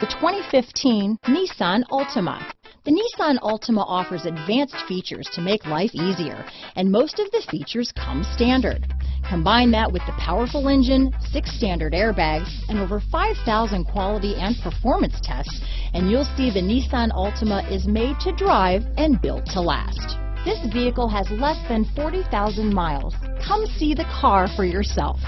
The 2015 Nissan Altima. The Nissan Altima offers advanced features to make life easier, and most of the features come standard. Combine that with the powerful engine, six standard airbags, and over 5,000 quality and performance tests, and you'll see the Nissan Altima is made to drive and built to last. This vehicle has less than 40,000 miles. Come see the car for yourself.